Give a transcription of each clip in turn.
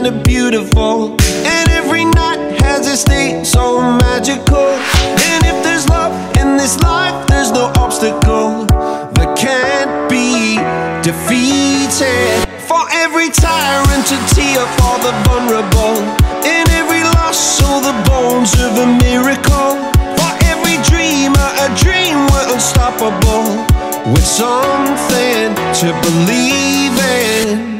kinda beautiful. And every night has a day so magical. And if there's love in this life, there's no obstacle that can't be defeated. For every tyrant to tear for the vulnerable. In every loss, all the bones of a miracle. For every dreamer, a dream we're unstoppable. With something to believe in.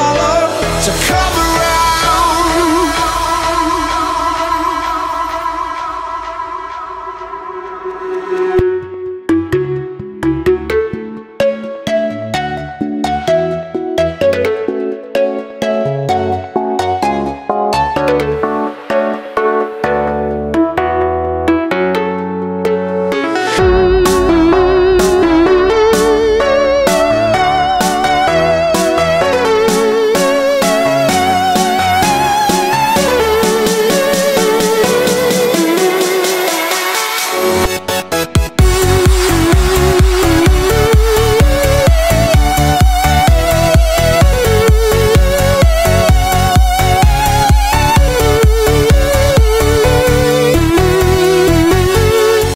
to cover